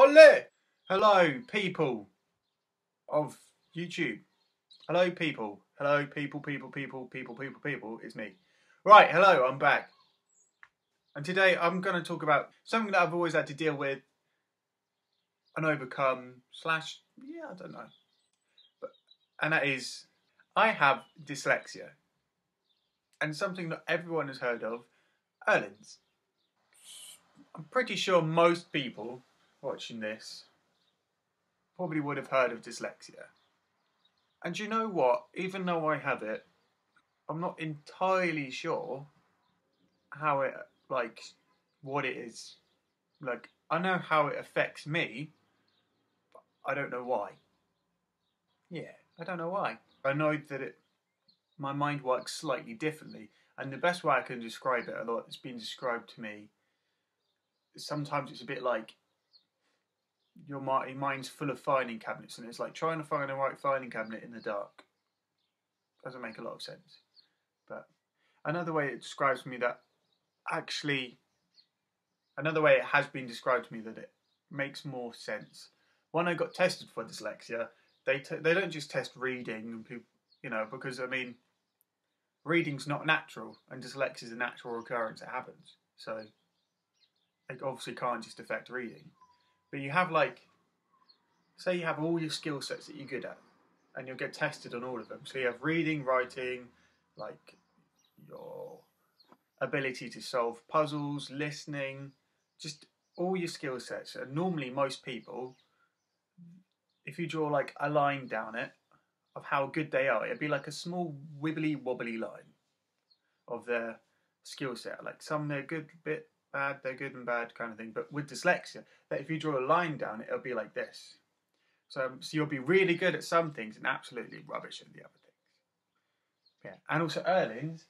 Ole! Hello, people of YouTube. Hello, people. Hello, people, people, people, people, people, people. It's me. Right, hello, I'm back. And today I'm going to talk about something that I've always had to deal with and overcome, slash, yeah, I don't know. But, and that is, I have dyslexia. And something that everyone has heard of, Irlens. I'm pretty sure most people watching this probably would have heard of dyslexia. And you know what? Even though I have it, I'm not entirely sure how it, like, what it is. Like, I know how it affects me, but I don't know why. Yeah, I don't know why. I know that it, my mind works slightly differently, and the best way I can describe it, a lot it's been described to me, sometimes it's a bit like your mind's full of filing cabinets, and it's like trying to find the right filing cabinet in the dark. Doesn't make a lot of sense. But another way it describes me that actually, another way it has been described to me that it makes more sense. When I got tested for dyslexia, they t- they don't just test reading and people, you know, because I mean, reading's not natural, and dyslexia is a natural occurrence. It happens, so it obviously can't just affect reading. But you have like, say you have all your skill sets that you're good at, and you'll get tested on all of them. So you have reading, writing, like your ability to solve puzzles, listening, just all your skill sets. And normally, most people, if you draw like a line down it of how good they are, it'd be like a small wibbly wobbly line of their skill set. Like some they're good bit, bad, they're good and bad kind of thing. But with dyslexia, that if you draw a line down it, it'll be like this. So, um, so you'll be really good at some things and absolutely rubbish at the other things. Yeah, and also Irlens.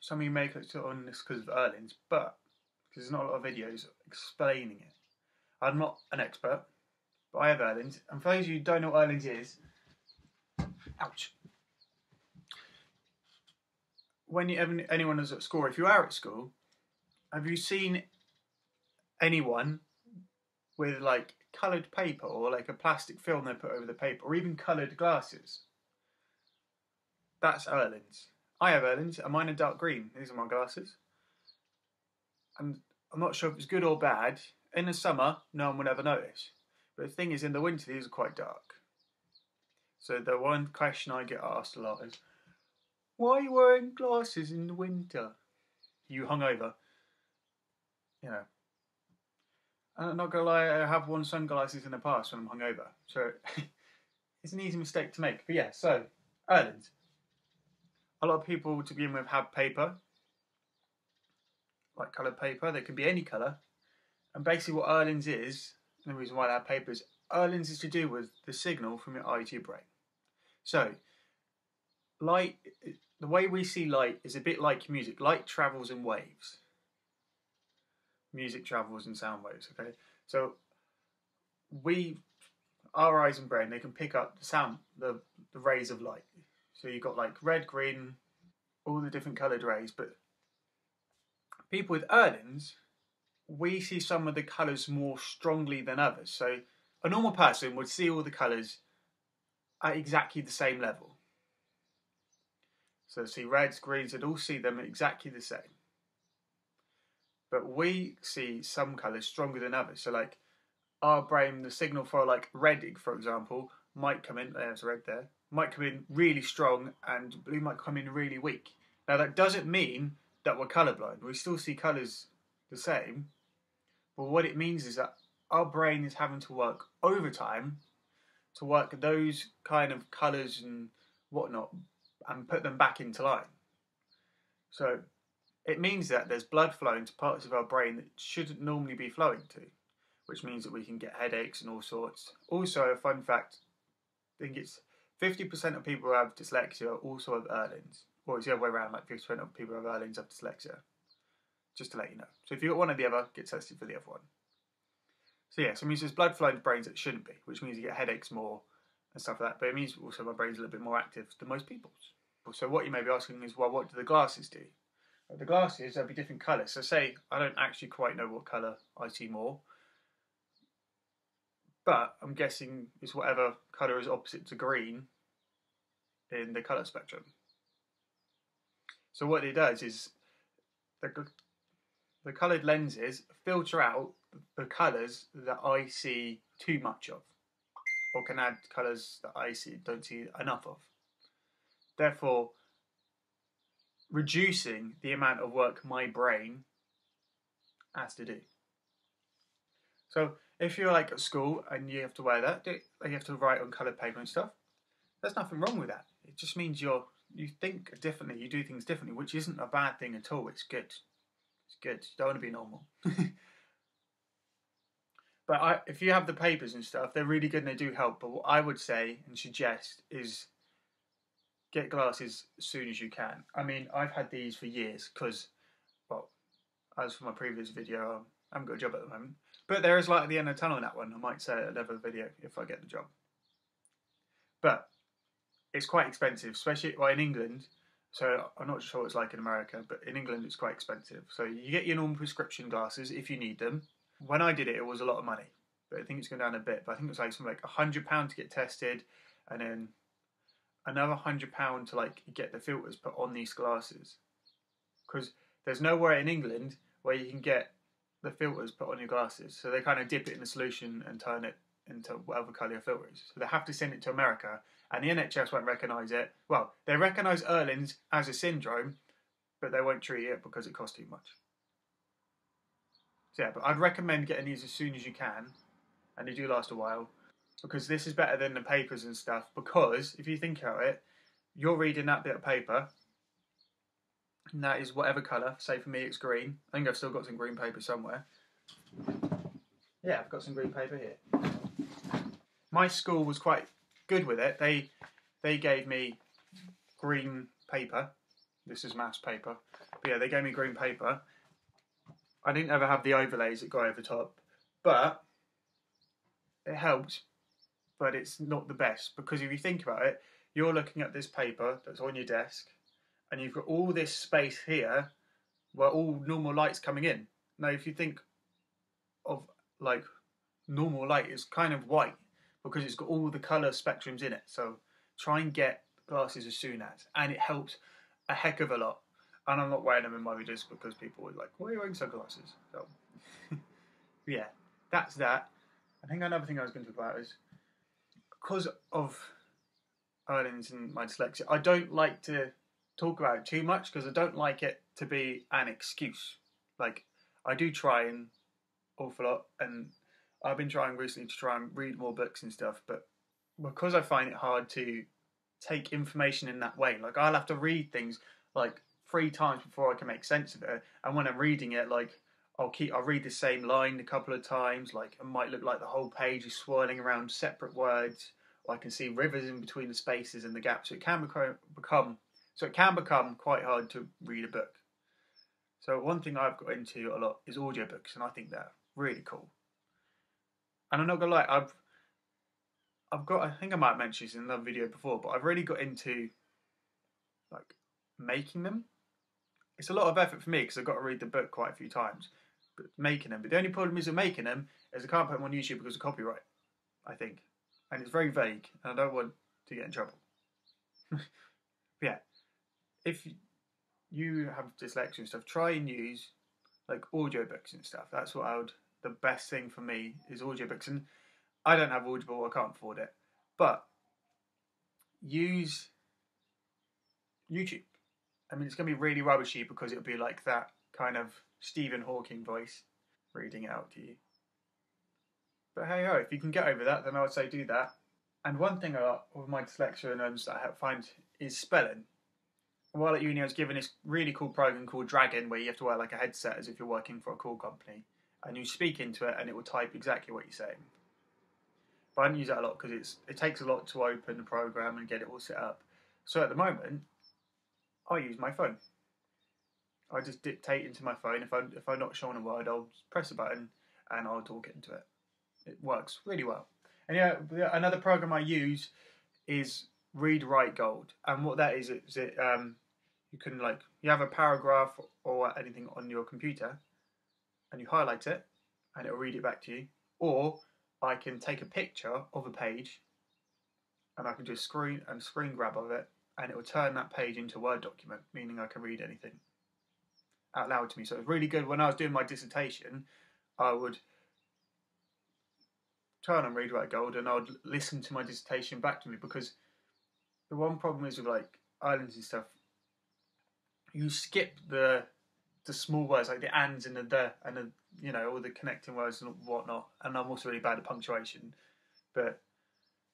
Some of you may click on this because of Irlens, but because there's not a lot of videos explaining it. I'm not an expert, but I have Irlens. And for those of you who don't know what Irlens is, ouch. When you, anyone is at school, if you are at school, have you seen anyone with like coloured paper or like a plastic film they put over the paper or even coloured glasses? That's Irlens. I have Irlens and mine are dark green. These are my glasses. And I'm not sure if it's good or bad. In the summer, no one would ever notice. But the thing is, in the winter, these are quite dark. So the one question I get asked a lot is, why are you wearing glasses in the winter? You hungover you know. And I'm not gonna lie, I have worn sunglasses in the past when I'm hungover, so it's an easy mistake to make. But yeah, so Irlens. A lot of people to begin with have paper, like coloured paper. They can be any colour, and basically what Irlens is, and the reason why they have paper is Irlens is to do with the signal from your eye to your brain. So, light, the way we see light is a bit like music. Light travels in waves music travels in sound waves. Okay, so we, our eyes and brain, they can pick up the sound, the, the rays of light. So you've got like red, green, all the different coloured rays. But people with Irlens, we see some of the colours more strongly than others. So a normal person would see all the colours at exactly the same level. So see reds, greens, they'd all see them exactly the same but we see some colours stronger than others. So like our brain, the signal for like red, for example, might come in. There's red there. Might come in really strong, and blue might come in really weak. Now that doesn't mean that we're colourblind. We still see colours the same, but what it means is that our brain is having to work overtime to work those kind of colours and whatnot and put them back into line. So it means that there's blood flowing to parts of our brain that shouldn't normally be flowing to, which means that we can get headaches and all sorts. Also, a fun fact I think it's 50% of people who have dyslexia also have Irlens, or it's the other way around, like 50% of people who have Irlens have dyslexia. Just to let you know. So if you've got one or the other, get tested for the other one. So yeah, so it means there's blood flowing to brains that shouldn't be, which means you get headaches more and stuff like that. But it means also my brain's a little bit more active than most people's. So what you may be asking is, well, what do the glasses do? The glasses, there'll be different colours. So say I don't actually quite know what colour I see more. but I'm guessing it's whatever colour is opposite to green in the colour spectrum. So what it does is the, the coloured lenses filter out the colours that I see too much of, or can add colours that I see don't see enough of. Therefore, reducing the amount of work my brain has to do. So if you're like at school and you have to wear that, you have to write on coloured paper and stuff. There's nothing wrong with that. It just means you're you think differently, you do things differently, which isn't a bad thing at all. It's good. It's good. You don't want to be normal. but I, if you have the papers and stuff, they're really good and they do help. But what I would say and suggest is get glasses as soon as you can. I mean, I've had these for years because, well, as for my previous video, I haven't got a job at the moment. But there is light at the end of the tunnel in that one. I might say another video if I get the job. But it's quite expensive, especially well, in England. So I'm not sure what it's like in America, but in England it's quite expensive. So you get your normal prescription glasses if you need them. When I did it, it was a lot of money, but I think it's gone down a bit. But I think it's like something like hundred pound to get tested, and then another hundred pound to like get the filters put on these glasses. Because there's nowhere in England where you can get the filters put on your glasses. So they kind of dip it in the solution and turn it into whatever colour your filter is. So they have to send it to America and the NHS won't recognise it. Well, they recognise Irlen's as a syndrome, but they won't treat it because it costs too much. So yeah, but I'd recommend getting these as soon as you can, and they do last a while, because this is better than the papers and stuff. Because if you think about it, you're reading that bit of paper, and that is whatever colour. Say for me, it's green. I think I've still got some green paper somewhere. Yeah, I've got some green paper here. My school was quite good with it. They they gave me green paper. This is mass paper. But yeah, they gave me green paper. I didn't ever have the overlays that go over top, but it helps. But it's not the best because if you think about it, you're looking at this paper that's on your desk, and you've got all this space here where all normal light's coming in. Now, if you think of like normal light, it's kind of white because it's got all the colour spectrums in it. So try and get glasses as soon as, and it helps a heck of a lot. And I'm not wearing them in my videos because people are like, "Why are you wearing sunglasses?" So yeah, that's that. I think another thing I was going to talk about is because of Irlen's and my dyslexia, I don't like to talk about it too much because I don't like it to be an excuse. Like I do try an awful lot, and I've been trying recently to try and read more books and stuff, but because I find it hard to take information in that way, like I'll have to read things like three times before I can make sense of it. And when I'm reading it, like I'll keep I'll read the same line a couple of times. Like it might look like the whole page is swirling around separate words, or I can see rivers in between the spaces and the gaps. So it can become so it can become quite hard to read a book. So one thing I've got into a lot is audiobooks, and I think they're really cool and I'm not gonna lie, I've I've got I think I might have mentioned this in another video before, but I've really got into like making them. It's a lot of effort for me because I've got to read the book quite a few times, making them. But the only problem is with making them is I can't put them on YouTube because of copyright. I think, and it's very vague, and I don't want to get in trouble. yeah, if you have dyslexia and stuff, try and use like audiobooks and stuff. That's what I would the best thing for me is audiobooks, and I don't have Audible, I can't afford it. But use YouTube. I mean, it's going to be really rubbishy because it'll be like that kind of Stephen Hawking voice reading it out to you. But hey ho, if you can get over that, then I would say do that. And one thing with my dyslexia and that I find is spelling. While at uni, I was given this really cool program called Dragon, where you have to wear like a headset as if you're working for a call company and you speak into it and it will type exactly what you're saying. But I don't use that a lot because it's it takes a lot to open the program and get it all set up. So at the moment, I use my phone. I just dictate into my phone. If I if I'm not showing a word, I'll press a button and I'll talk into it. It works really well. And yeah, another program I use is Read Write Gold, and what that is is it um, you can like you have a paragraph or anything on your computer, and you highlight it and it'll read it back to you. Or I can take a picture of a page and I can just screen and screen grab of it and it will turn that page into a Word document, meaning I can read anything out loud to me. So it's really good. When I was doing my dissertation, I would turn on Read Write Gold and I would listen to my dissertation back to me because the one problem is with like Irlens and stuff, you skip the the small words like the ands and the the and the you know all the connecting words and whatnot. And I'm also really bad at punctuation, but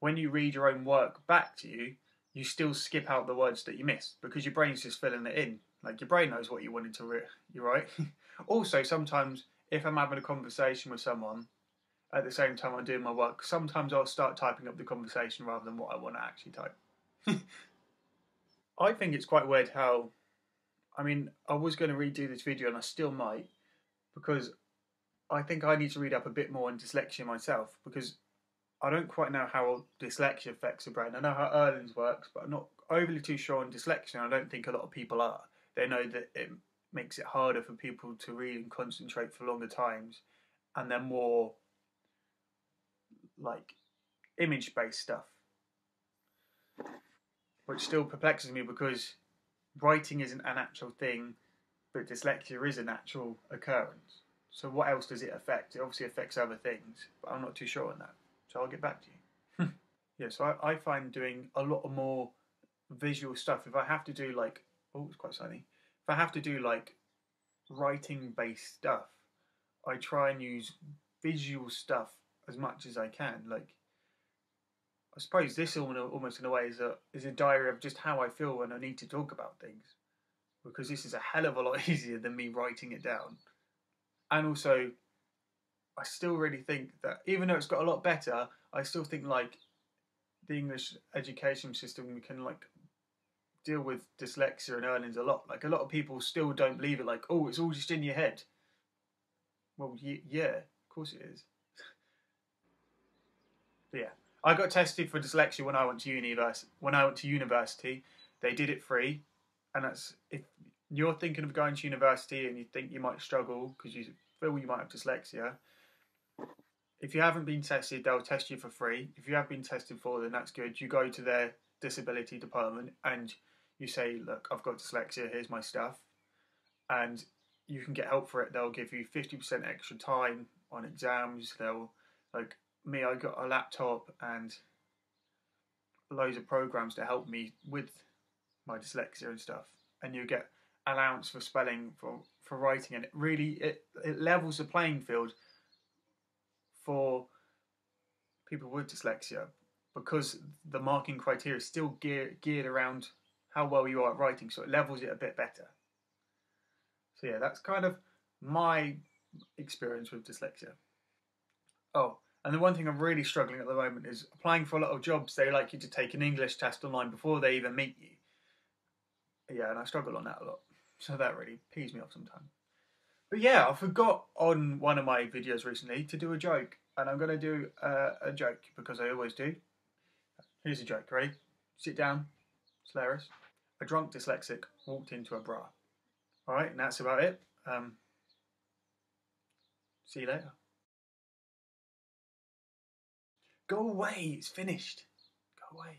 when you read your own work back to you, you still skip out the words that you missed because your brain's just filling it in. Like your brain knows what you wanted to read. You right. also, sometimes if I'm having a conversation with someone at the same time I'm doing my work, sometimes I'll start typing up the conversation rather than what I want to actually type. I think it's quite weird how. I mean, I was going to redo this video and I still might because I think I need to read up a bit more on dyslexia myself because I don't quite know how dyslexia affects the brain. I know how Irlen's works, but I'm not overly too sure on dyslexia. I don't think a lot of people are. They know that it makes it harder for people to read and concentrate for longer times, and they're more like image based stuff. Which still perplexes me because writing isn't an actual thing, but dyslexia is a natural occurrence. So what else does it affect? It obviously affects other things, but I'm not too sure on that. So I'll get back to you. yeah, so I, I find doing a lot of more visual stuff. If I have to do like, oh, it's quite sunny. If I have to do like writing based stuff, I try and use visual stuff as much as I can. Like, I suppose this almost in a way is a is a diary of just how I feel when I need to talk about things, because this is a hell of a lot easier than me writing it down, and also I still really think that even though it's got a lot better, I still think like the English education system can like deal with dyslexia and Irlen's a lot. Like a lot of people still don't believe it. Like, oh, it's all just in your head. Well, y- yeah, of course it is. yeah, I got tested for dyslexia when I went to university. When I went to university, they did it free, and that's if you're thinking of going to university and you think you might struggle because you feel you might have dyslexia if you haven't been tested, they'll test you for free. If you have been tested for, then that's good. You go to their disability department and you say, "Look, I've got dyslexia. Here's my stuff," and you can get help for it. They'll give you fifty percent extra time on exams. They'll like me. I got a laptop and loads of programs to help me with my dyslexia and stuff. And you get allowance for spelling for for writing, and it really it, it levels the playing field for people with dyslexia because the marking criteria is still gear, geared around how well you are at writing, so it levels it a bit better. So yeah, that's kind of my experience with dyslexia. Oh, and the one thing I'm really struggling at the moment is applying for a lot of jobs. They like you to take an English test online before they even meet you. Yeah, and I struggle on that a lot. So that really pees me off sometimes. But yeah, I forgot on one of my videos recently to do a joke, and I'm going to do uh, a joke because I always do. Here's a joke, ready? Sit down, Solaris. A drunk dyslexic walked into a bra. Alright, and that's about it. Um, see you later. Go away, it's finished. Go away.